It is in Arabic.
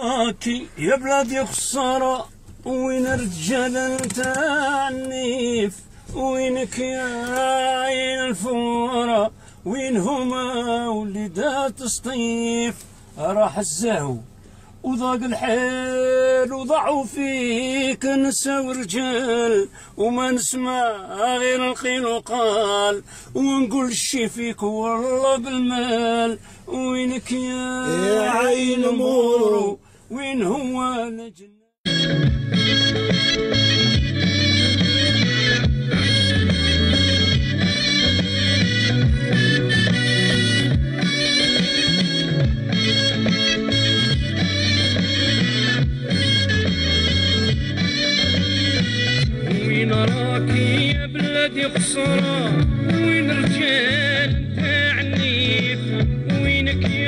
راكي يا بلادي خسارة وين الرجال انت عنيف وينك يا عين الفورة وين هما وليدات سطيف راح الزهو وضاق الحيل وضعوا فيك نسا ورجال وما نسمع غير القيل وقال. ونقول الشي فيك والله بالمال وينك يا, عين وين وين راكي يا بلادي قصرة؟ وين رجال انت عنيف وينك يا